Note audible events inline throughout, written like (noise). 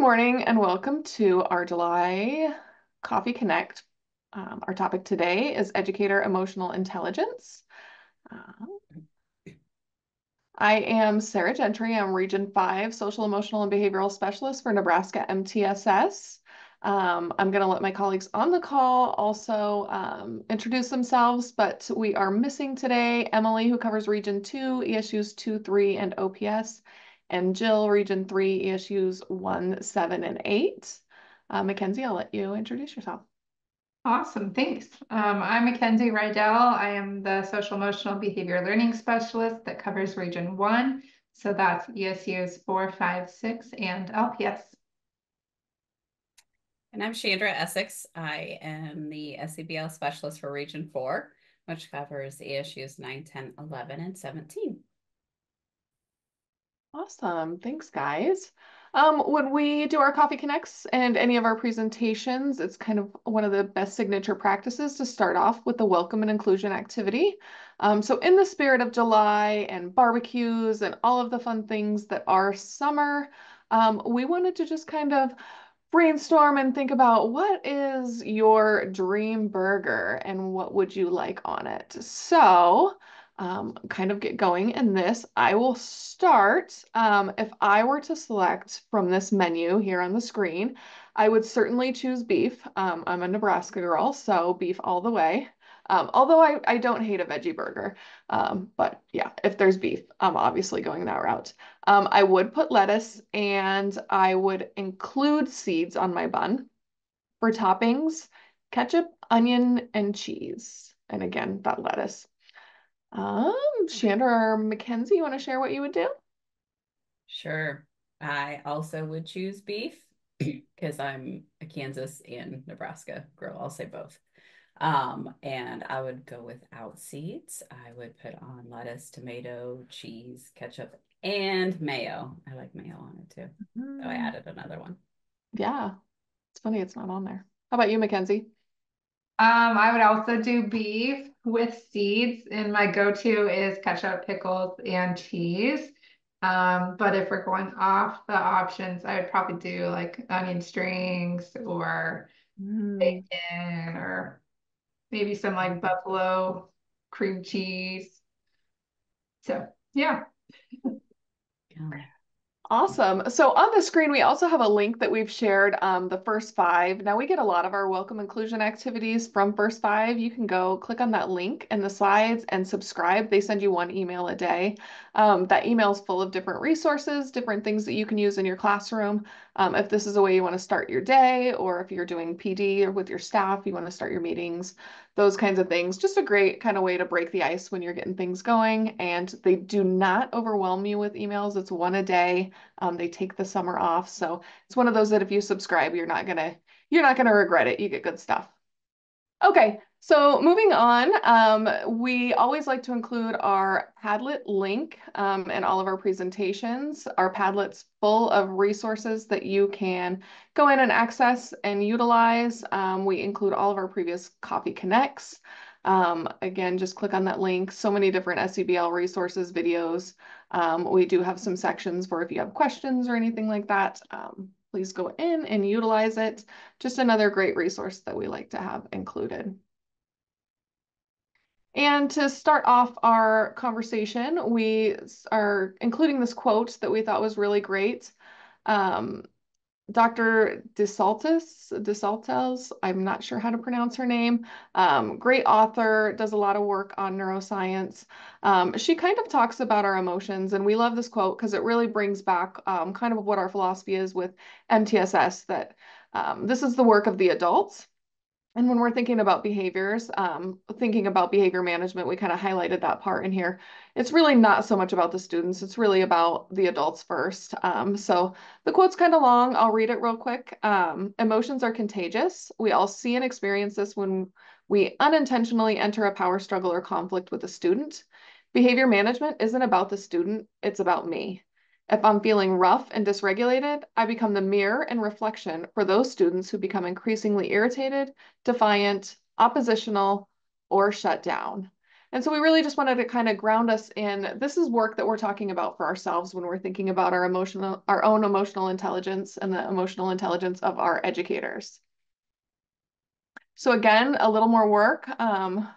Good morning and welcome to our July Coffee Connect. Um, our topic today is educator emotional intelligence. Uh, I am Sarah Gentry. I'm Region 5 Social, Emotional, and Behavioral Specialist for Nebraska MTSS. Um, I'm going to let my colleagues on the call also um, introduce themselves, but we are missing today Emily, who covers Region 2, ESUs 2, 3, and OPS, and Jill, Region 3, ESUs 1, 7, and 8. Uh, Mackenzie, I'll let you introduce yourself. Awesome, thanks. Um, I'm Mackenzie Rydell. I am the Social Emotional Behavior Learning Specialist that covers Region 1. So that's ESUs 4, 5, 6, and LPS. And I'm Chandra Essex. I am the SEBL specialist for Region 4, which covers ESUs 9, 10, 11, and 17. Awesome. Thanks, guys. Um, when we do our Coffee Connects and any of our presentations, it's kind of one of the best signature practices to start off with the welcome and inclusion activity. Um, so in the spirit of July and barbecues and all of the fun things that are summer, um, we wanted to just kind of brainstorm and think about what is your dream burger and what would you like on it. So um, kind of get going in this, I will start. Um, if I were to select from this menu here on the screen, I would certainly choose beef. Um, I'm a Nebraska girl, so beef all the way. Um, although I, I don't hate a veggie burger, um, but yeah, if there's beef, I'm obviously going that route. Um, I would put lettuce and I would include seeds on my bun. For toppings, ketchup, onion, and cheese. And again, that lettuce. Um, Chandra or Mackenzie, you want to share what you would do? Sure. I also would choose beef (clears throat) because I'm a Kansas and Nebraska girl. I'll say both. Um, and I would go without seeds. I would put on lettuce, tomato, cheese, ketchup, and mayo. I like mayo on it too. Mm. So I mm. added another one. Yeah. It's funny it's not on there. How about you, Mackenzie? Um, I would also do beef with seeds, and my go-to is ketchup, pickles, and cheese. Um, but if we're going off the options, I would probably do like onion strings or mm. bacon or maybe some like buffalo cream cheese. So yeah. Awesome. So on the screen, we also have a link that we've shared, um, the first five. Now we get a lot of our welcome inclusion activities from first five. You can go click on that link in the slides and subscribe. They send you one email a day. Um, that email is full of different resources, different things that you can use in your classroom. Um, if this is a way you want to start your day, or if you're doing PD or with your staff, you want to start your meetings, those kinds of things. Just a great kind of way to break the ice when you're getting things going. And they do not overwhelm you with emails. It's one a day. Um, they take the summer off. So it's one of those that if you subscribe, you're not gonna you're not gonna regret it. You get good stuff. Okay, so moving on, um, we always like to include our Padlet link um, in all of our presentations. Our Padlet's full of resources that you can go in and access and utilize. Um, we include all of our previous Coffee Connects. Um, again, just click on that link. So many different SEBL resources, videos. Um, we do have some sections for if you have questions or anything like that. Um, please go in and utilize it. Just another great resource that we like to have included. And to start off our conversation, we are including this quote that we thought was really great. Um, Dr. DeSaltis, DeSaltels, I'm not sure how to pronounce her name. Um, great author, does a lot of work on neuroscience. Um, she kind of talks about our emotions, and we love this quote because it really brings back um, kind of what our philosophy is with MTSS that um, this is the work of the adults and when we're thinking about behaviors, um, thinking about behavior management, we kind of highlighted that part in here. It's really not so much about the students, it's really about the adults first. Um, so the quote's kind of long. I'll read it real quick. Um, Emotions are contagious. We all see and experience this when we unintentionally enter a power struggle or conflict with a student. Behavior management isn't about the student, it's about me. If I'm feeling rough and dysregulated, I become the mirror and reflection for those students who become increasingly irritated, defiant, oppositional, or shut down. And so we really just wanted to kind of ground us in this is work that we're talking about for ourselves when we're thinking about our emotional, our own emotional intelligence and the emotional intelligence of our educators. So again, a little more work um,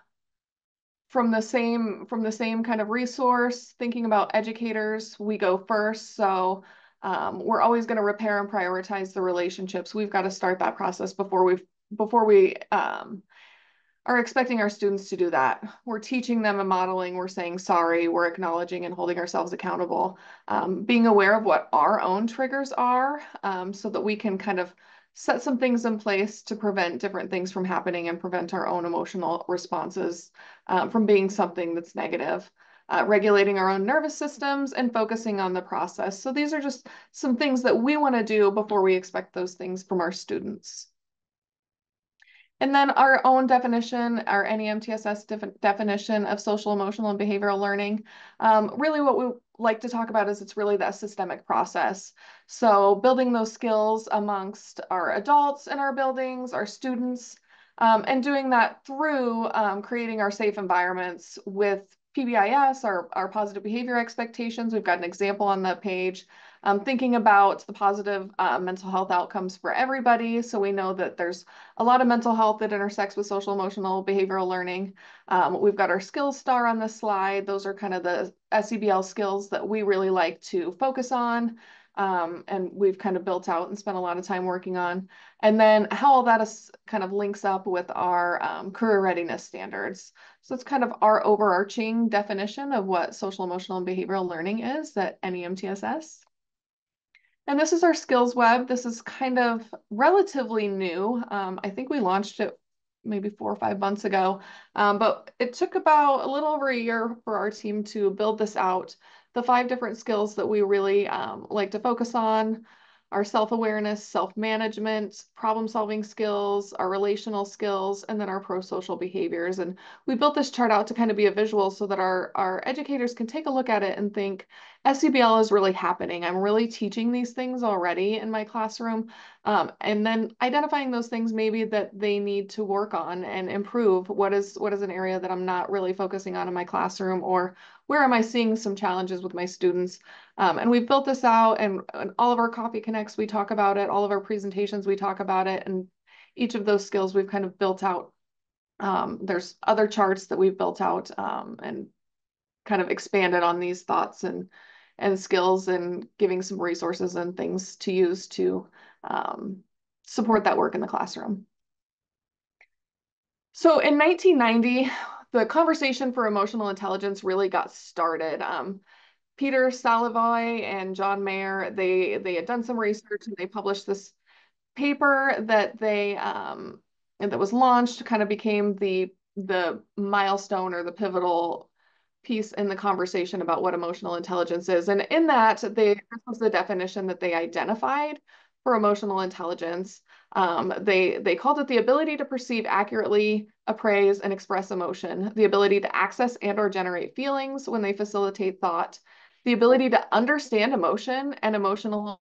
from the same from the same kind of resource. Thinking about educators, we go first. So um, we're always going to repair and prioritize the relationships. We've got to start that process before we before we um, are expecting our students to do that. We're teaching them and modeling, we're saying sorry, we're acknowledging and holding ourselves accountable, um, being aware of what our own triggers are um, so that we can kind of set some things in place to prevent different things from happening and prevent our own emotional responses uh, from being something that's negative. Uh, regulating our own nervous systems and focusing on the process. So these are just some things that we want to do before we expect those things from our students. And then our own definition, our NEMTSS def definition of social, emotional, and behavioral learning. Um, really what we like to talk about is it's really that systemic process. So building those skills amongst our adults in our buildings, our students, um, and doing that through um, creating our safe environments with PBIS, our, our positive behavior expectations. We've got an example on the page um, thinking about the positive uh, mental health outcomes for everybody. So we know that there's a lot of mental health that intersects with social, emotional, behavioral learning. Um, we've got our skills star on this slide. Those are kind of the SEBL skills that we really like to focus on. Um, and we've kind of built out and spent a lot of time working on. And then how all that is kind of links up with our um, career readiness standards. So it's kind of our overarching definition of what social, emotional, and behavioral learning is at NEMTSS. And this is our skills web. This is kind of relatively new. Um, I think we launched it maybe four or five months ago, um, but it took about a little over a year for our team to build this out. The five different skills that we really um, like to focus on our self-awareness, self-management, problem-solving skills, our relational skills, and then our pro-social behaviors. And we built this chart out to kind of be a visual so that our, our educators can take a look at it and think, SEBL is really happening. I'm really teaching these things already in my classroom. Um, and then identifying those things maybe that they need to work on and improve. What is what is an area that I'm not really focusing on in my classroom or where am I seeing some challenges with my students? Um, and we've built this out and, and all of our Coffee Connects, we talk about it, all of our presentations, we talk about it. And each of those skills we've kind of built out. Um, there's other charts that we've built out um, and kind of expanded on these thoughts and and skills and giving some resources and things to use to um, support that work in the classroom. So in 1990, the conversation for emotional intelligence really got started. Um, Peter Salovey and John Mayer, they, they had done some research and they published this paper that they um, that was launched, kind of became the the milestone or the pivotal piece in the conversation about what emotional intelligence is. And in that, they this was the definition that they identified for emotional intelligence. Um, they they called it the ability to perceive accurately, appraise, and express emotion, the ability to access and or generate feelings when they facilitate thought, the ability to understand emotion and emotional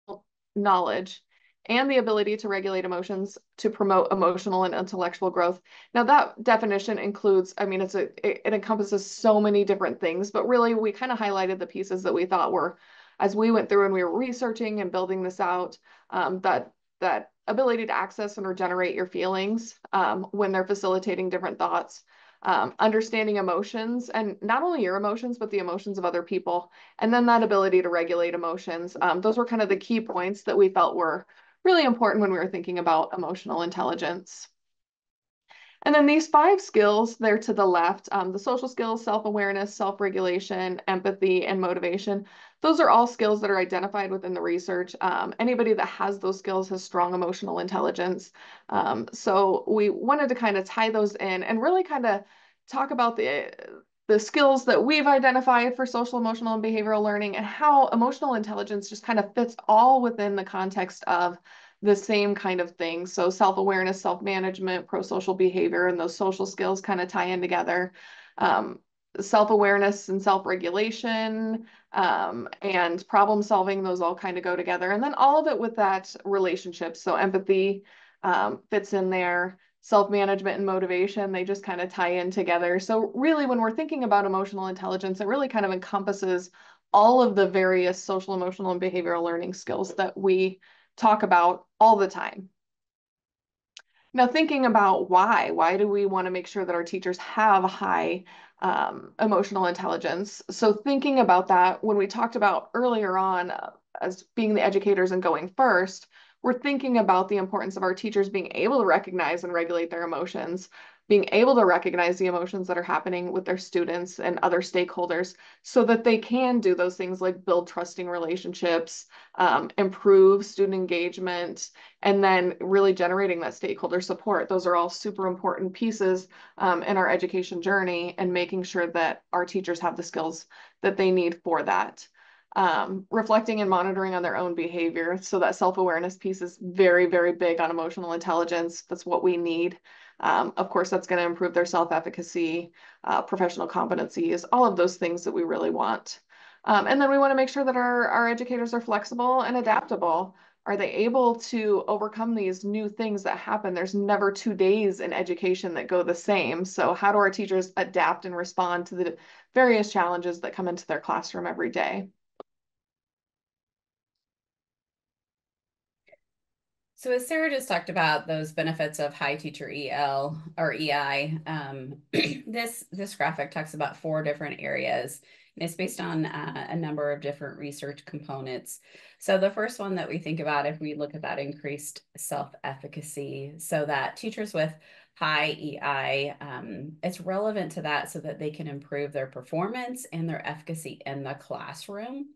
knowledge, and the ability to regulate emotions to promote emotional and intellectual growth. Now that definition includes, I mean, it's a it, it encompasses so many different things, but really we kind of highlighted the pieces that we thought were, as we went through and we were researching and building this out, um, that that ability to access and regenerate your feelings um, when they're facilitating different thoughts. Um, understanding emotions and not only your emotions, but the emotions of other people. And then that ability to regulate emotions. Um, those were kind of the key points that we felt were really important when we were thinking about emotional intelligence. And then these five skills there to the left, um, the social skills, self-awareness, self-regulation, empathy, and motivation, those are all skills that are identified within the research. Um, anybody that has those skills has strong emotional intelligence. Um, so we wanted to kind of tie those in and really kind of talk about the the skills that we've identified for social, emotional, and behavioral learning, and how emotional intelligence just kind of fits all within the context of the same kind of thing. So self-awareness, self-management, pro-social behavior, and those social skills kind of tie in together. Um, self-awareness and self-regulation um, and problem solving, those all kind of go together. And then all of it with that relationship. So empathy um, fits in there self-management and motivation, they just kind of tie in together. So really when we're thinking about emotional intelligence, it really kind of encompasses all of the various social, emotional, and behavioral learning skills that we talk about all the time. Now, thinking about why, why do we want to make sure that our teachers have high um, emotional intelligence? So, thinking about that, when we talked about earlier on uh, as being the educators and going first, we're thinking about the importance of our teachers being able to recognize and regulate their emotions, being able to recognize the emotions that are happening with their students and other stakeholders so that they can do those things like build trusting relationships, um, improve student engagement, and then really generating that stakeholder support. Those are all super important pieces um, in our education journey and making sure that our teachers have the skills that they need for that um, reflecting and monitoring on their own behavior. So that self-awareness piece is very, very big on emotional intelligence. That's what we need. Um, of course, that's going to improve their self-efficacy, uh, professional competencies, all of those things that we really want. Um, and then we want to make sure that our, our educators are flexible and adaptable. Are they able to overcome these new things that happen? There's never two days in education that go the same. So how do our teachers adapt and respond to the various challenges that come into their classroom every day? So as Sarah just talked about those benefits of high teacher EL or EI, um, (clears throat) this this graphic talks about four different areas. And it's based on uh, a number of different research components. So the first one that we think about if we look at that increased self-efficacy, so that teachers with high EI, um, it's relevant to that so that they can improve their performance and their efficacy in the classroom.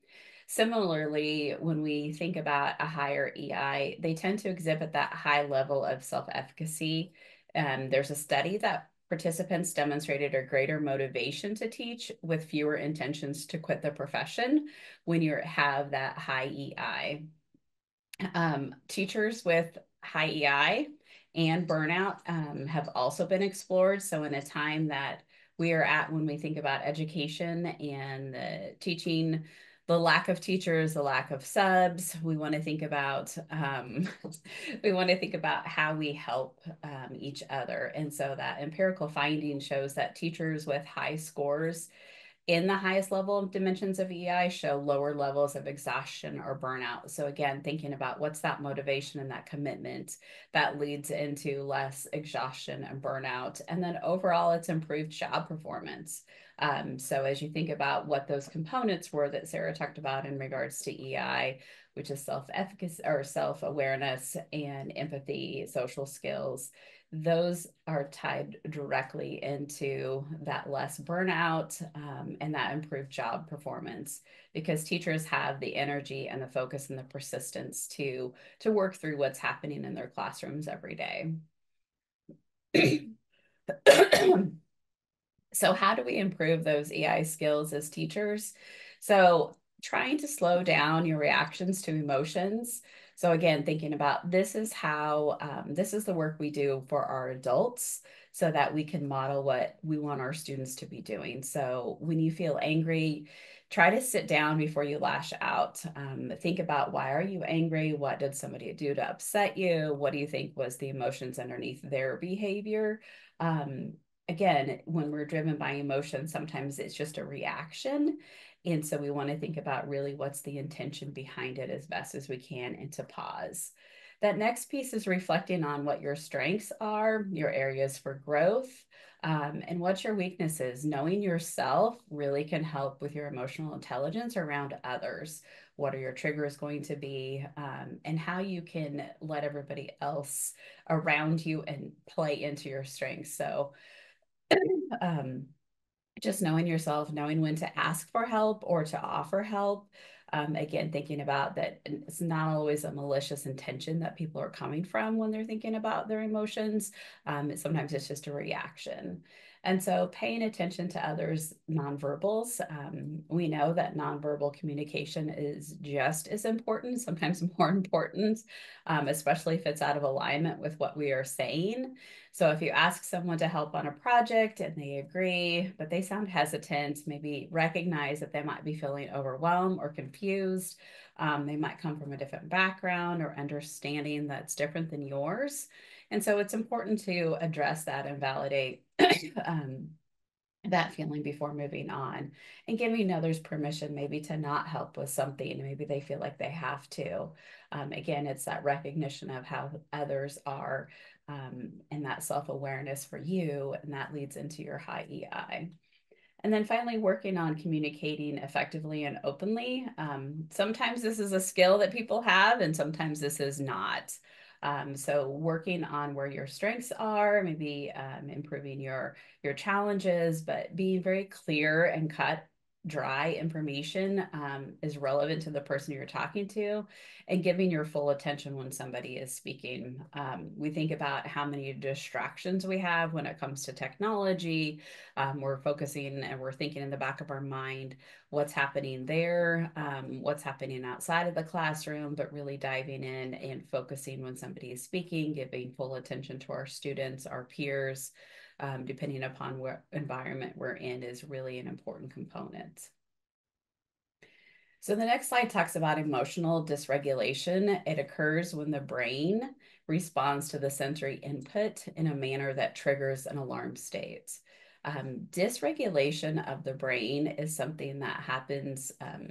Similarly, when we think about a higher EI, they tend to exhibit that high level of self-efficacy. Um, there's a study that participants demonstrated a greater motivation to teach with fewer intentions to quit the profession when you have that high EI. Um, teachers with high EI and burnout um, have also been explored. So in a time that we are at when we think about education and the teaching the lack of teachers, the lack of subs. We want to think about um, (laughs) we want to think about how we help um, each other, and so that empirical finding shows that teachers with high scores in the highest level dimensions of EI show lower levels of exhaustion or burnout. So again, thinking about what's that motivation and that commitment that leads into less exhaustion and burnout. And then overall, it's improved job performance. Um, so as you think about what those components were that Sarah talked about in regards to EI, which is self-efficacy or self-awareness and empathy, social skills, those are tied directly into that less burnout um, and that improved job performance because teachers have the energy and the focus and the persistence to to work through what's happening in their classrooms every day. (clears throat) (clears throat) (clears throat) so how do we improve those EI skills as teachers? So trying to slow down your reactions to emotions so again, thinking about this is how, um, this is the work we do for our adults so that we can model what we want our students to be doing. So when you feel angry, try to sit down before you lash out. Um, think about why are you angry? What did somebody do to upset you? What do you think was the emotions underneath their behavior? Um, again, when we're driven by emotion, sometimes it's just a reaction. And so we want to think about really what's the intention behind it as best as we can and to pause. That next piece is reflecting on what your strengths are, your areas for growth, um, and what your weaknesses. Knowing yourself really can help with your emotional intelligence around others. What are your triggers going to be, um, and how you can let everybody else around you and play into your strengths. So, (laughs) um, just knowing yourself, knowing when to ask for help or to offer help. Um, again, thinking about that it's not always a malicious intention that people are coming from when they're thinking about their emotions. Um, sometimes it's just a reaction. And so paying attention to others' nonverbals, um, we know that nonverbal communication is just as important, sometimes (laughs) more important, um, especially if it's out of alignment with what we are saying. So if you ask someone to help on a project and they agree, but they sound hesitant, maybe recognize that they might be feeling overwhelmed or confused Um, they might come from a different background or understanding that's different than yours. And so it's important to address that and validate (coughs) um, that feeling before moving on and giving others permission maybe to not help with something. Maybe they feel like they have to. Um, again, it's that recognition of how others are um, and that self awareness for you. And that leads into your high EI. And then finally, working on communicating effectively and openly. Um, sometimes this is a skill that people have, and sometimes this is not. Um, so working on where your strengths are, maybe um, improving your your challenges, but being very clear and cut dry information um, is relevant to the person you're talking to and giving your full attention when somebody is speaking. Um, we think about how many distractions we have when it comes to technology. Um, we're focusing and we're thinking in the back of our mind what's happening there, um, what's happening outside of the classroom, but really diving in and focusing when somebody is speaking, giving full attention to our students, our peers um, depending upon what environment we're in, is really an important component. So the next slide talks about emotional dysregulation. It occurs when the brain responds to the sensory input in a manner that triggers an alarm state. Um, dysregulation of the brain is something that happens um,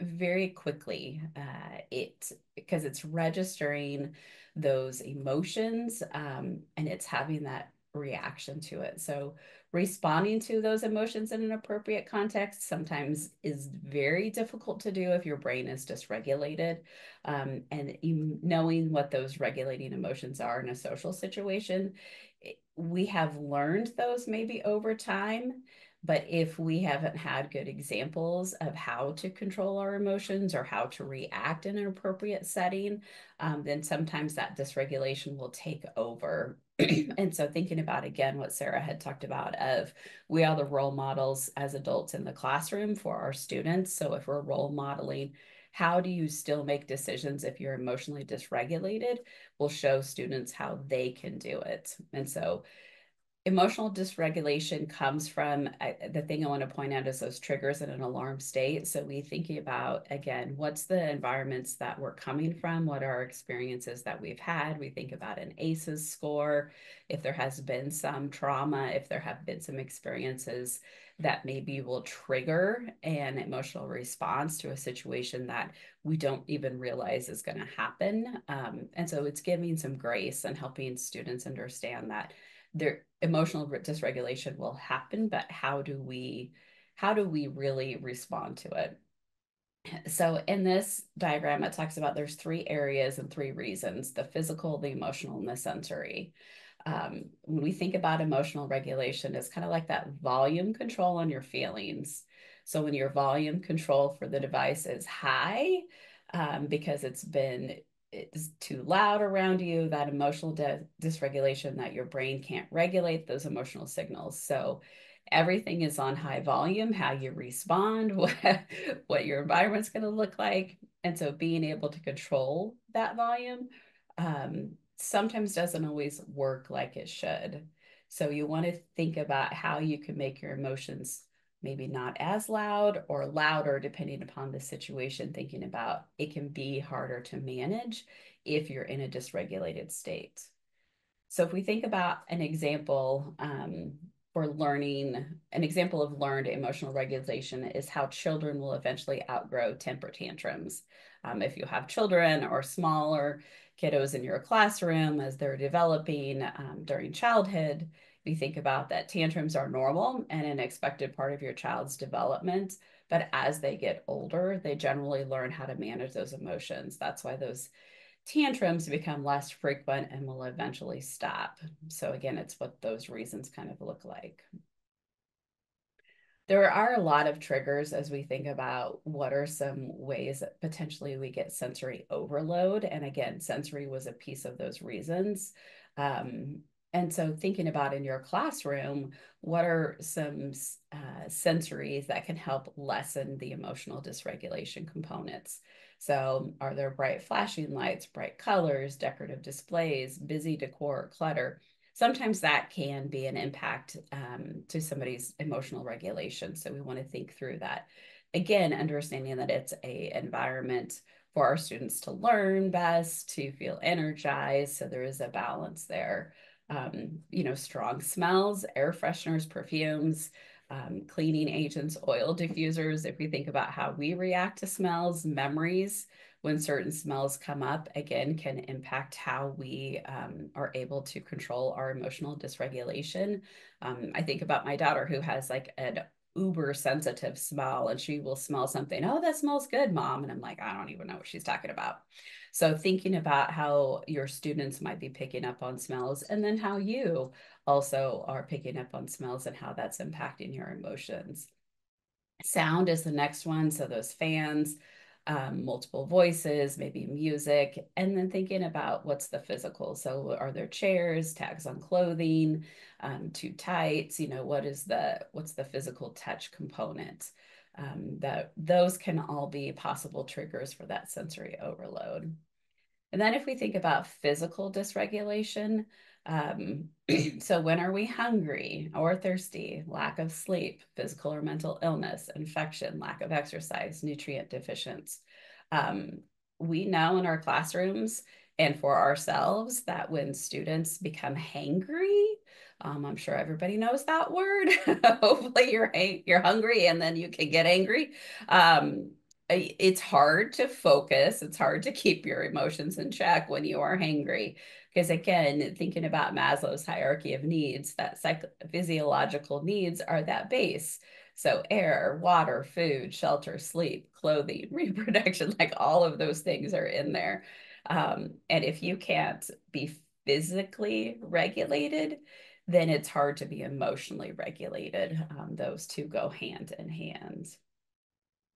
very quickly. Uh, it because it's registering those emotions um, and it's having that reaction to it. So responding to those emotions in an appropriate context sometimes is very difficult to do if your brain is dysregulated. Um, and knowing what those regulating emotions are in a social situation, we have learned those maybe over time. But if we haven't had good examples of how to control our emotions or how to react in an appropriate setting, um, then sometimes that dysregulation will take over (clears throat) and so thinking about again what Sarah had talked about of we are the role models as adults in the classroom for our students. So if we're role modeling, how do you still make decisions if you're emotionally dysregulated? We'll show students how they can do it. And so emotional dysregulation comes from the thing I want to point out is those triggers in an alarm state. So we thinking about again, what's the environments that we're coming from? What are experiences that we've had? We think about an ACEs score, if there has been some trauma, if there have been some experiences that maybe will trigger an emotional response to a situation that we don't even realize is going to happen. Um, and so it's giving some grace and helping students understand that their emotional dysregulation will happen, but how do we how do we really respond to it? So in this diagram, it talks about there's three areas and three reasons, the physical, the emotional, and the sensory. Um, when we think about emotional regulation, it's kind of like that volume control on your feelings. So when your volume control for the device is high, um, because it's been is too loud around you, that emotional dysregulation that your brain can't regulate those emotional signals. So everything is on high volume, how you respond, (laughs) what, what your environment's going to look like. And so being able to control that volume um, sometimes doesn't always work like it should. So you want to think about how you can make your emotions maybe not as loud or louder depending upon the situation thinking about it can be harder to manage if you're in a dysregulated state. So if we think about an example um, for learning an example of learned emotional regulation is how children will eventually outgrow temper tantrums. Um, if you have children or smaller kiddos in your classroom as they're developing um, during childhood we think about that tantrums are normal and an expected part of your child's development. But as they get older, they generally learn how to manage those emotions. That's why those tantrums become less frequent and will eventually stop. So, again, it's what those reasons kind of look like. There are a lot of triggers as we think about what are some ways that potentially we get sensory overload. And again, sensory was a piece of those reasons. Um, and so thinking about in your classroom, what are some uh, sensories that can help lessen the emotional dysregulation components? So are there bright flashing lights, bright colors, decorative displays, busy decor, clutter? Sometimes that can be an impact um, to somebody's emotional regulation. So we want to think through that. Again, understanding that it's a environment for our students to learn best, to feel energized. So there is a balance there. Um, you know, strong smells, air fresheners, perfumes, um, cleaning agents, oil diffusers. If we think about how we react to smells, memories, when certain smells come up, again, can impact how we um, are able to control our emotional dysregulation. Um, I think about my daughter who has like an uber sensitive smell and she will smell something. Oh, that smells good, mom. And I'm like, I don't even know what she's talking about. So thinking about how your students might be picking up on smells and then how you also are picking up on smells and how that's impacting your emotions. Sound is the next one. So those fans, um, multiple voices, maybe music, and then thinking about what's the physical. So are there chairs, tags on clothing, um, too tights, you know, what is the, what's the physical touch component? Um, that those can all be possible triggers for that sensory overload. And then if we think about physical dysregulation, um, (clears throat) so when are we hungry or thirsty, lack of sleep, physical or mental illness, infection, lack of exercise, nutrient deficiency? Um, we know in our classrooms and for ourselves that when students become hangry, um, I'm sure everybody knows that word. (laughs) Hopefully you're you're hungry and then you can get angry. Um, it's hard to focus. It's hard to keep your emotions in check when you are hangry. Because again, thinking about Maslow's hierarchy of needs, that psych- physiological needs are that base. So air, water, food, shelter, sleep, clothing, (laughs) reproduction, like all of those things are in there. Um, and if you can't be physically regulated, then it's hard to be emotionally regulated. Um, those two go hand in hand.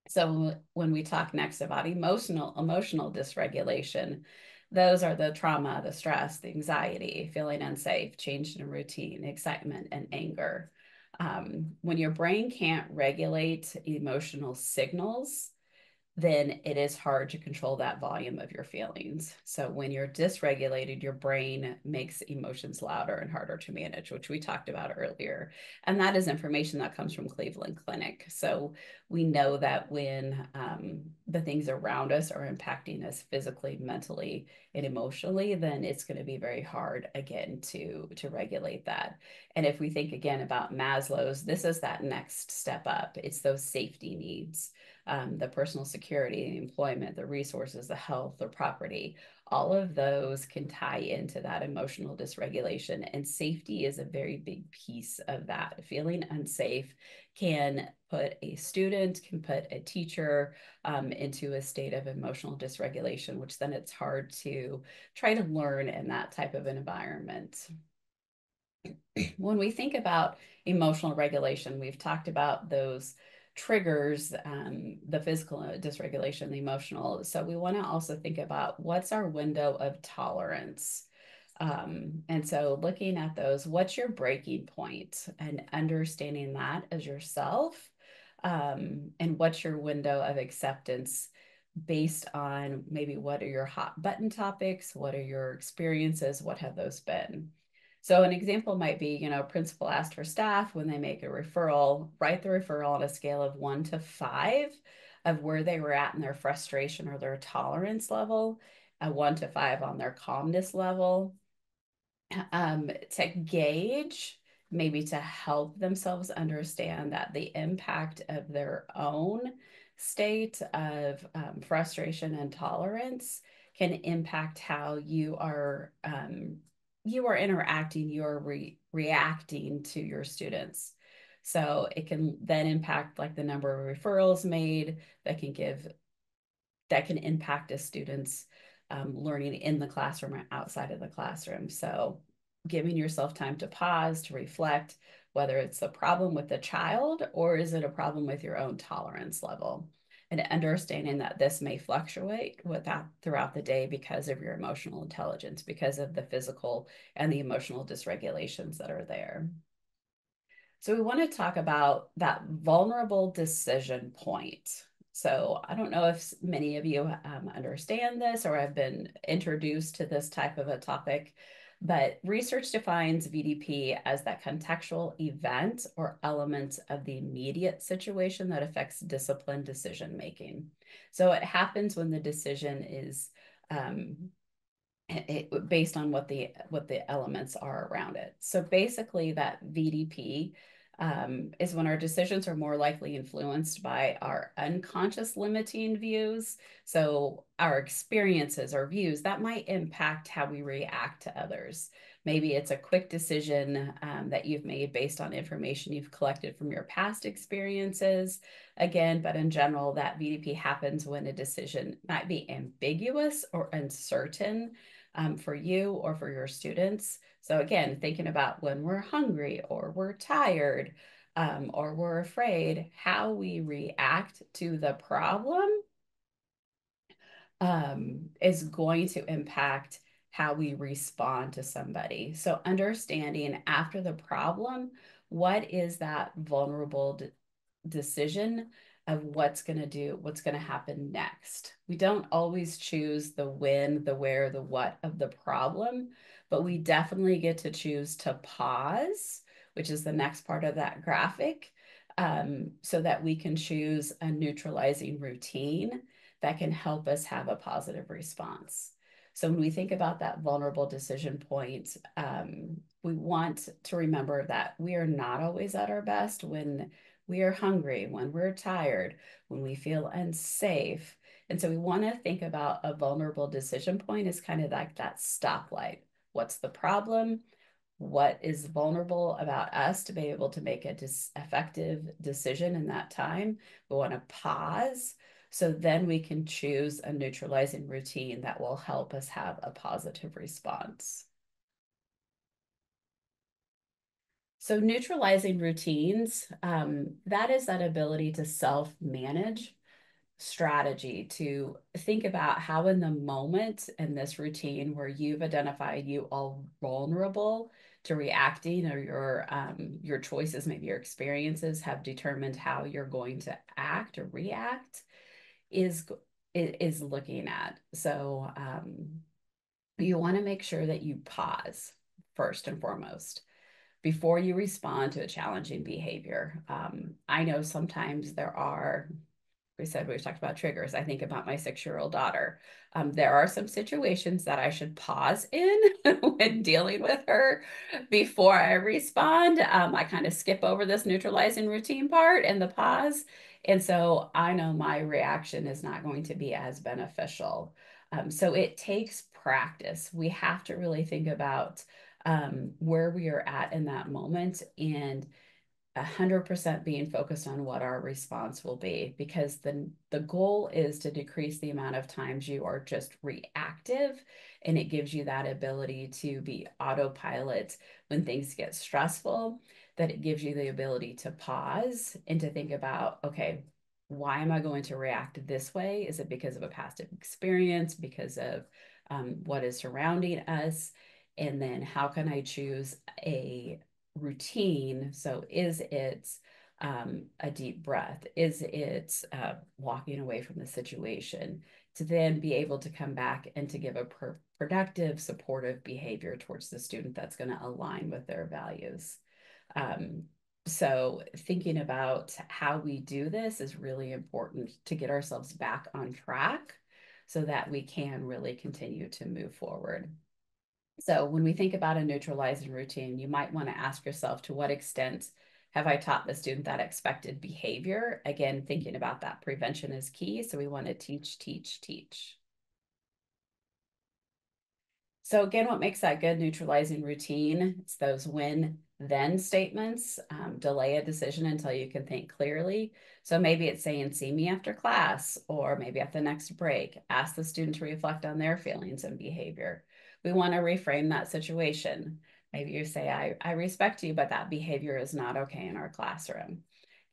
So when we talk next about emotional emotional dysregulation, those are the trauma, the stress, the anxiety, feeling unsafe, change in routine, excitement, and anger. Um, when your brain can't regulate emotional signals, then it is hard to control that volume of your feelings. So when you're dysregulated, your brain makes emotions louder and harder to manage, which we talked about earlier. And that is information that comes from Cleveland Clinic. So we know that when um, the things around us are impacting us physically, mentally, and emotionally, then it's going to be very hard again to to regulate that. And if we think again about Maslow's, this is that next step up. It's those safety needs um, the personal security, the employment, the resources, the health, the property, all of those can tie into that emotional dysregulation. And safety is a very big piece of that. Feeling unsafe can put a student, can put a teacher um, into a state of emotional dysregulation, which then it's hard to try to learn in that type of an environment. When we think about emotional regulation, we've talked about those triggers um, the physical dysregulation, the emotional. So we want to also think about what's our window of tolerance. Um, and so looking at those, what's your breaking point and understanding that as yourself um, and what's your window of acceptance based on maybe what are your hot button topics, what are your experiences, what have those been? So an example might be, you know, principal asked for staff when they make a referral, write the referral on a scale of one to five of where they were at in their frustration or their tolerance level, a one to five on their calmness level, (clears throat) um, to gauge, maybe to help themselves understand that the impact of their own state of um, frustration and tolerance can impact how you are um, you are interacting, you're re reacting to your students. So it can then impact like the number of referrals made that can give, that can impact a student's um, learning in the classroom or outside of the classroom. So giving yourself time to pause, to reflect, whether it's a problem with the child or is it a problem with your own tolerance level and understanding that this may fluctuate with that throughout the day because of your emotional intelligence, because of the physical and the emotional dysregulations that are there. So we want to talk about that vulnerable decision point. So I don't know if many of you um, understand this or have been introduced to this type of a topic, but research defines VDP as that contextual event or element of the immediate situation that affects discipline decision making. So it happens when the decision is um, it, based on what the what the elements are around it. So basically, that VDP um, is when our decisions are more likely influenced by our unconscious limiting views. So our experiences, our views, that might impact how we react to others. Maybe it's a quick decision um, that you've made based on information you've collected from your past experiences. Again, but in general, that VDP happens when a decision might be ambiguous or uncertain um, for you or for your students. So again, thinking about when we're hungry or we're tired um, or we're afraid, how we react to the problem um, is going to impact how we respond to somebody. So understanding after the problem, what is that vulnerable decision of what's going to do, what's going to happen next. We don't always choose the when, the where, the what of the problem, but we definitely get to choose to pause, which is the next part of that graphic, um, so that we can choose a neutralizing routine that can help us have a positive response. So when we think about that vulnerable decision point, um, we want to remember that we are not always at our best when we are hungry, when we're tired, when we feel unsafe. And so we want to think about a vulnerable decision point as kind of like that stoplight. What's the problem? What is vulnerable about us to be able to make a dis effective decision in that time? We want to pause. So then we can choose a neutralizing routine that will help us have a positive response. So neutralizing routines, um, that is that ability to self-manage strategy to think about how in the moment in this routine where you've identified you are vulnerable to reacting or your um, your choices, maybe your experiences have determined how you're going to act or react is is looking at. So um, you want to make sure that you pause first and foremost before you respond to a challenging behavior. Um, I know sometimes there are, we said we talked about triggers. I think about my six year old daughter. Um, there are some situations that I should pause in (laughs) when dealing with her before I respond. Um, I kind of skip over this neutralizing routine part and the pause. And so I know my reaction is not going to be as beneficial. Um, so it takes practice. We have to really think about um, where we are at in that moment and 100% being focused on what our response will be because the, the goal is to decrease the amount of times you are just reactive and it gives you that ability to be autopilot when things get stressful that it gives you the ability to pause and to think about okay why am i going to react this way? Is it because of a past experience because of um, what is surrounding us and then how can I choose a routine? So is it um, a deep breath? Is it uh, walking away from the situation? To then be able to come back and to give a productive, supportive behavior towards the student that's going to align with their values. Um, so thinking about how we do this is really important to get ourselves back on track so that we can really continue to move forward. So when we think about a neutralizing routine, you might want to ask yourself to what extent have I taught the student that expected behavior? Again, thinking about that prevention is key. So we want to teach, teach, teach. So again, what makes that good neutralizing routine? It's those when then statements, um, delay a decision until you can think clearly. So maybe it's saying, see me after class, or maybe at the next break, ask the student to reflect on their feelings and behavior we want to reframe that situation. Maybe you say, I, I respect you, but that behavior is not okay in our classroom.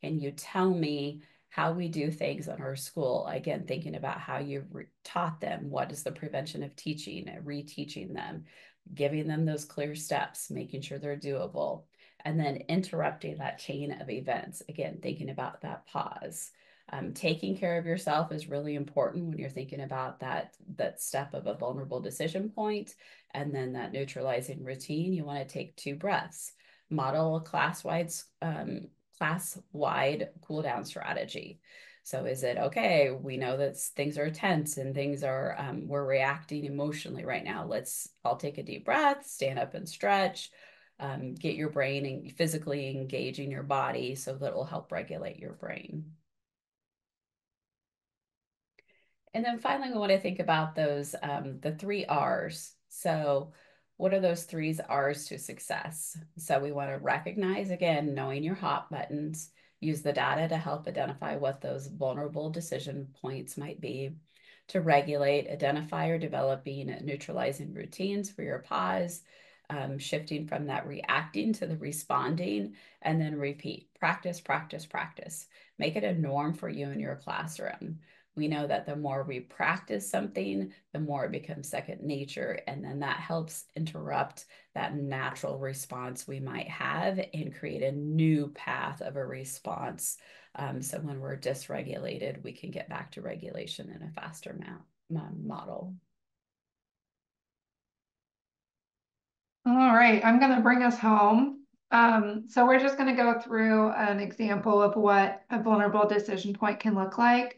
Can you tell me how we do things in our school? Again, thinking about how you taught them, what is the prevention of teaching, reteaching them, giving them those clear steps, making sure they're doable, and then interrupting that chain of events. Again, thinking about that pause. Um, taking care of yourself is really important when you're thinking about that, that step of a vulnerable decision point and then that neutralizing routine. You want to take two breaths, model a class-wide um, class-wide cool down strategy. So is it okay? We know that things are tense and things are, um, we're reacting emotionally right now. Let's all take a deep breath, stand up and stretch, um, get your brain and physically engaging your body so that it will help regulate your brain. And then finally, we want to think about those, um, the three R's. So what are those three R's to success? So we want to recognize, again, knowing your hot buttons, use the data to help identify what those vulnerable decision points might be, to regulate, identify or developing neutralizing routines for your pause, um, shifting from that reacting to the responding, and then repeat. Practice, practice, practice. Make it a norm for you in your classroom we know that the more we practice something, the more it becomes second nature. And then that helps interrupt that natural response we might have and create a new path of a response. Um, so when we're dysregulated, we can get back to regulation in a faster model. All right, I'm going to bring us home. Um, so we're just going to go through an example of what a vulnerable decision point can look like.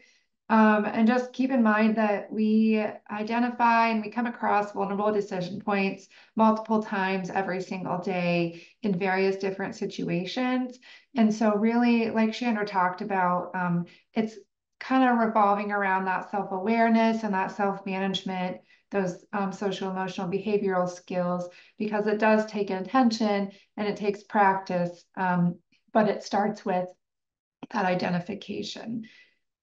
Um, and just keep in mind that we identify and we come across vulnerable decision points multiple times every single day in various different situations. And so really, like Chandra talked about, um, it's kind of revolving around that self-awareness and that self-management, those um, social emotional behavioral skills, because it does take intention and it takes practice, um, but it starts with that identification.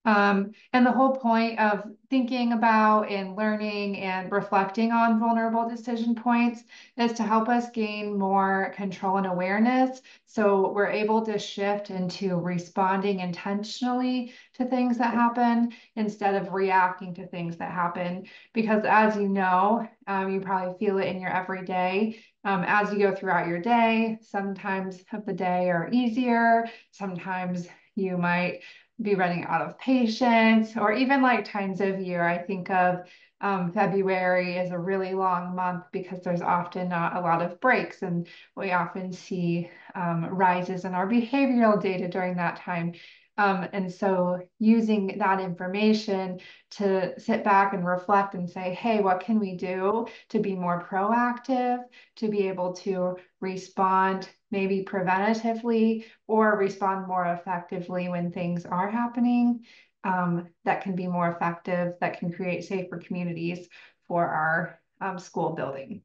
Um, and the whole point of thinking about and learning and reflecting on vulnerable decision points is to help us gain more control and awareness. So we're able to shift into responding intentionally to things that happen instead of reacting to things that happen. Because as you know, um, you probably feel it in your everyday. Um, as you go throughout your day, sometimes of the day are easier, sometimes you might be running out of patience or even like times of year. I think of um, February is a really long month because there's often not a lot of breaks, and we often see um, rises in our behavioral data during that time. Um, and so using that information to sit back and reflect and say, hey, what can we do to be more proactive, to be able to respond maybe preventatively or respond more effectively when things are happening um, that can be more effective, that can create safer communities for our um, school building.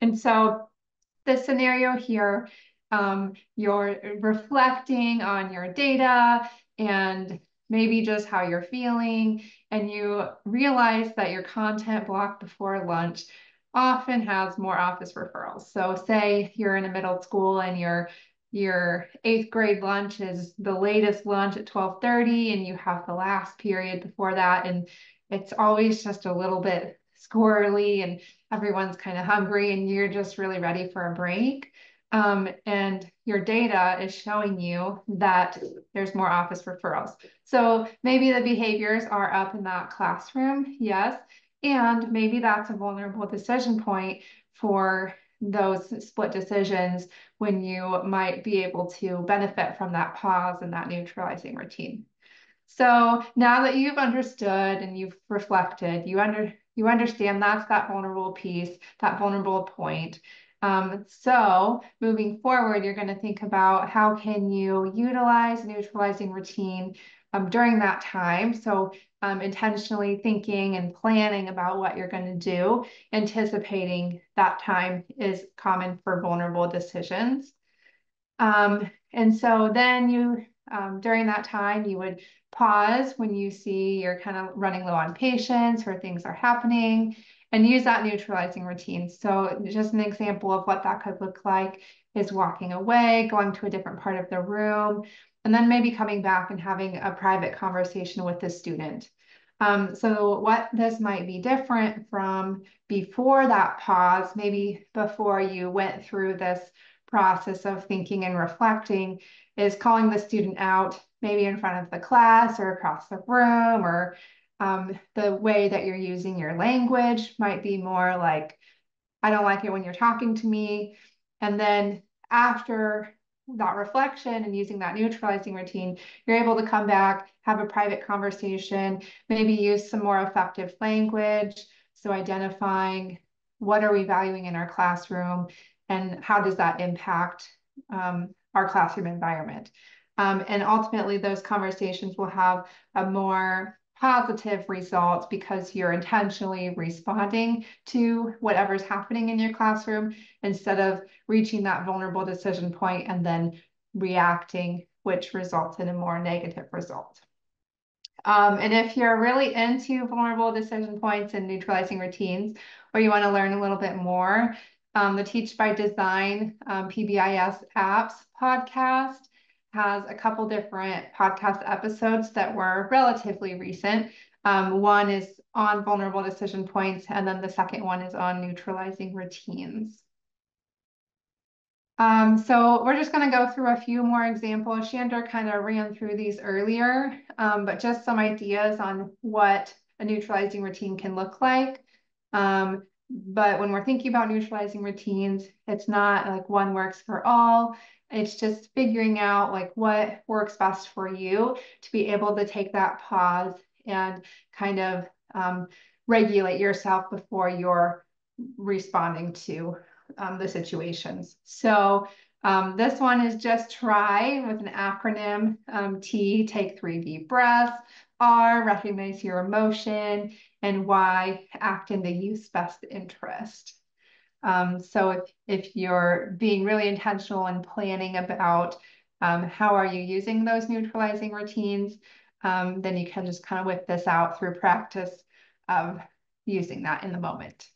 And so the scenario here, um, you're reflecting on your data and maybe just how you're feeling, and you realize that your content block before lunch often has more office referrals. So say you're in a middle school and your your eighth grade lunch is the latest lunch at 12:30 and you have the last period before that and it's always just a little bit squirrely and everyone's kind of hungry and you're just really ready for a break. Um, and your data is showing you that there's more office referrals. So maybe the behaviors are up in that classroom, yes, and maybe that's a vulnerable decision point for those split decisions when you might be able to benefit from that pause and that neutralizing routine. So now that you've understood and you've reflected, you under you understand that's that vulnerable piece, that vulnerable point. Um, so moving forward, you're going to think about how can you utilize neutralizing routine um, during that time. So um, intentionally thinking and planning about what you're going to do, anticipating that time is common for vulnerable decisions. Um, and so then you, um, during that time, you would pause when you see you're kind of running low on patience or things are happening and use that neutralizing routine. So just an example of what that could look like is walking away, going to a different part of the room, and then maybe coming back and having a private conversation with the student. Um, so what this might be different from before that pause, maybe before you went through this process of thinking and reflecting, is calling the student out, maybe in front of the class or across the room, or um, the way that you're using your language might be more like, I don't like it when you're talking to me. And then after that reflection and using that neutralizing routine, you're able to come back, have a private conversation, maybe use some more effective language. So identifying what are we valuing in our classroom and how does that impact um, our classroom environment. Um, and ultimately, those conversations will have a more positive results because you're intentionally responding to whatever's happening in your classroom instead of reaching that vulnerable decision point and then reacting, which results in a more negative result. Um, and if you're really into vulnerable decision points and neutralizing routines, or you want to learn a little bit more, um, the Teach by Design um, PBIS apps podcast has a couple different podcast episodes that were relatively recent. Um, one is on vulnerable decision points, and then the second one is on neutralizing routines. Um, so we're just going to go through a few more examples. Shander kind of ran through these earlier, um, but just some ideas on what a neutralizing routine can look like. Um, but when we're thinking about neutralizing routines, it's not like one works for all. It's just figuring out like what works best for you to be able to take that pause and kind of um, regulate yourself before you're responding to um, the situations. So um, this one is just try with an acronym um, T, take three deep breaths, R, recognize your emotion, and Y, act in the youth's best interest. Um, so if, if you're being really intentional and planning about um, how are you using those neutralizing routines, um, then you can just kind of whip this out through practice of using that in the moment.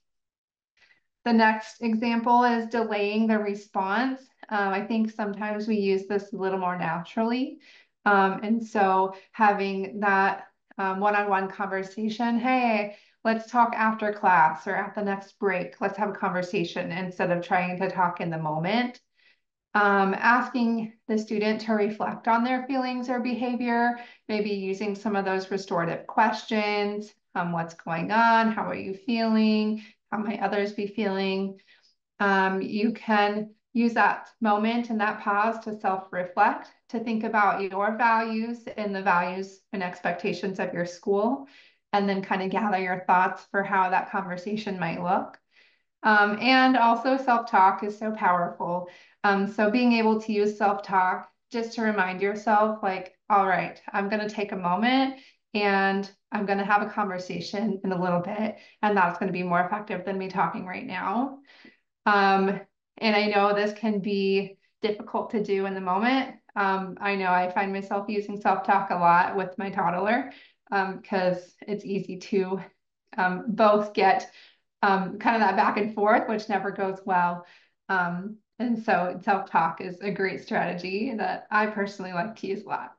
The next example is delaying the response. Um, I think sometimes we use this a little more naturally. Um, and so having that um, one-on-one -on -one conversation, hey, let's talk after class or at the next break. Let's have a conversation instead of trying to talk in the moment. Um, asking the student to reflect on their feelings or behavior, maybe using some of those restorative questions. Um, what's going on? How are you feeling? How might others be feeling? Um, you can use that moment and that pause to self-reflect, to think about your values and the values and expectations of your school and then kind of gather your thoughts for how that conversation might look. Um, and also self-talk is so powerful. Um, so being able to use self-talk just to remind yourself like, all right, I'm going to take a moment and I'm going to have a conversation in a little bit. And that's going to be more effective than me talking right now. Um, and I know this can be difficult to do in the moment. Um, I know I find myself using self-talk a lot with my toddler because um, it's easy to um, both get um, kind of that back and forth, which never goes well. And so self-talk is a great strategy that I personally like to use a lot.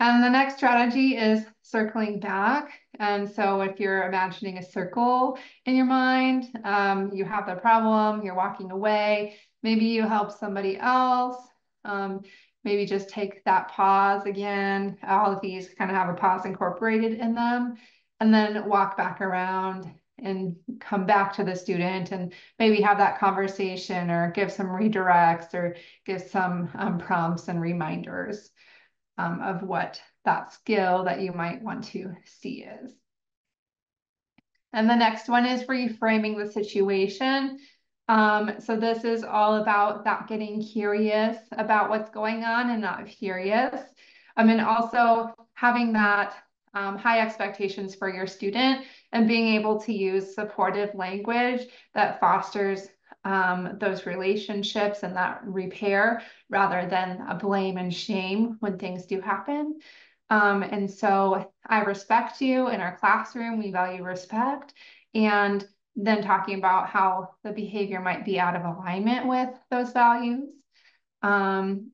And the next strategy is circling back. And so if you're imagining a circle in your mind, um, you have the problem, you're walking away, maybe you help somebody else. Um, maybe just take that pause again. All of these kind of have a pause incorporated in them and then walk back around and come back to the student and maybe have that conversation or give some redirects or give some um, prompts and reminders um, of what that skill that you might want to see is. And the next one is reframing the situation. Um, so this is all about that getting curious about what's going on and not furious. Um, and also having that um, high expectations for your student and being able to use supportive language that fosters um, those relationships and that repair rather than a blame and shame when things do happen. Um, and so I respect you in our classroom. We value respect. And then talking about how the behavior might be out of alignment with those values. Um,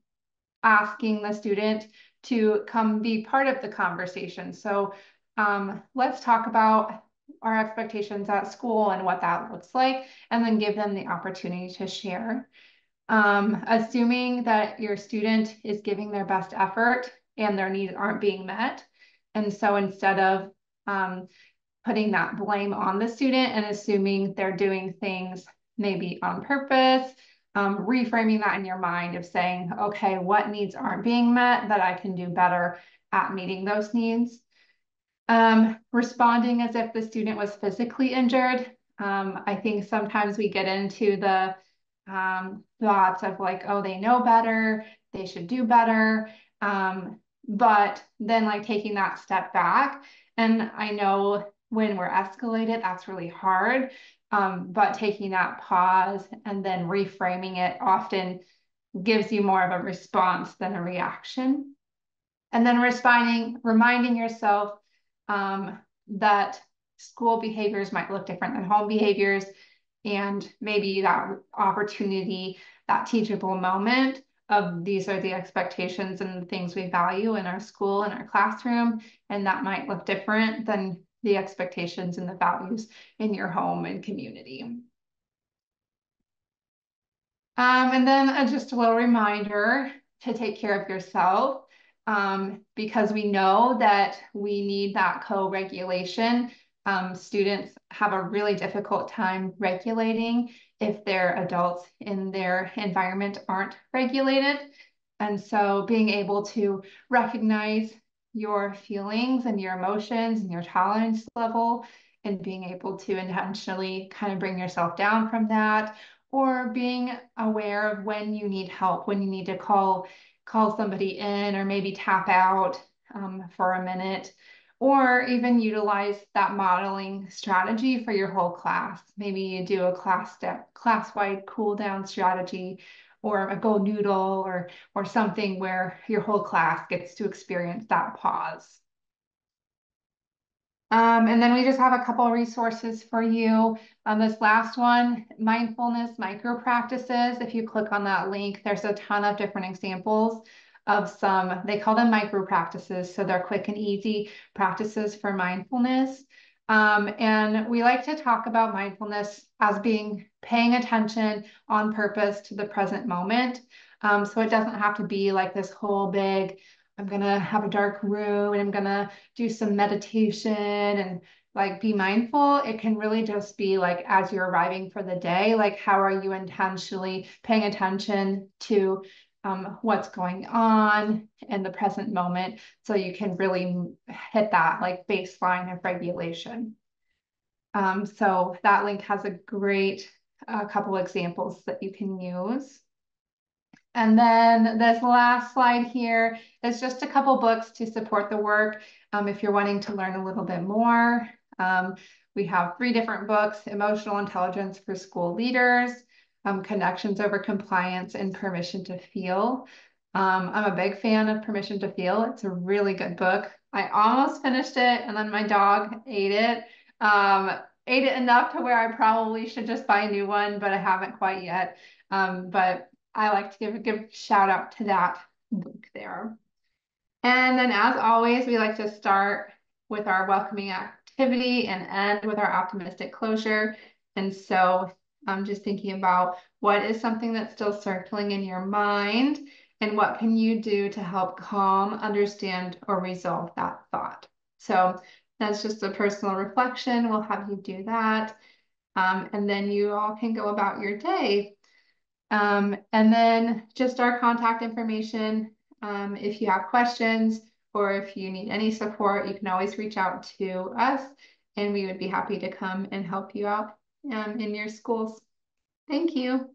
asking the student to come be part of the conversation. So um, let's talk about our expectations at school and what that looks like, and then give them the opportunity to share. Um, assuming that your student is giving their best effort and their needs aren't being met. And so instead of um, putting that blame on the student and assuming they're doing things maybe on purpose um, reframing that in your mind of saying, okay, what needs aren't being met that I can do better at meeting those needs. Um, responding as if the student was physically injured. Um, I think sometimes we get into the um, thoughts of like, oh, they know better, they should do better. Um, but then like taking that step back. And I know when we're escalated, that's really hard. Um, but taking that pause and then reframing it often gives you more of a response than a reaction. And then responding, reminding yourself um, that school behaviors might look different than home behaviors. And maybe that opportunity, that teachable moment of these are the expectations and the things we value in our school and our classroom. And that might look different than the expectations and the values in your home and community. Um, and then uh, just a little reminder to take care of yourself um, because we know that we need that co-regulation. Um, students have a really difficult time regulating if their adults in their environment aren't regulated. And so being able to recognize your feelings and your emotions and your tolerance level and being able to intentionally kind of bring yourself down from that or being aware of when you need help, when you need to call call somebody in or maybe tap out um, for a minute or even utilize that modeling strategy for your whole class. Maybe you do a class step, class-wide cool down strategy or a GoNoodle or, or something where your whole class gets to experience that pause. Um, and then we just have a couple resources for you. On this last one, mindfulness micro practices. If you click on that link, there's a ton of different examples of some, they call them micro practices. So they're quick and easy practices for mindfulness. Um, and we like to talk about mindfulness as being paying attention on purpose to the present moment. Um, so it doesn't have to be like this whole big, I'm gonna have a dark room and I'm gonna do some meditation and like be mindful. It can really just be like as you're arriving for the day, like how are you intentionally paying attention to um, what's going on in the present moment so you can really hit that like baseline of regulation. Um, so that link has a great uh, couple examples that you can use. And then this last slide here is just a couple books to support the work um, if you're wanting to learn a little bit more. Um, we have three different books, Emotional Intelligence for School Leaders, um, Connections Over Compliance, and Permission to Feel. Um, I'm a big fan of Permission to Feel. It's a really good book. I almost finished it and then my dog ate it. Um, ate it enough to where I probably should just buy a new one, but I haven't quite yet. Um, but I like to give a give shout out to that book there. And then as always, we like to start with our welcoming activity and end with our optimistic closure. And so I'm just thinking about what is something that's still circling in your mind and what can you do to help calm, understand, or resolve that thought. So that's just a personal reflection. We'll have you do that. Um, and then you all can go about your day. Um, and then just our contact information. Um, if you have questions or if you need any support, you can always reach out to us and we would be happy to come and help you out um, in your schools. Thank you.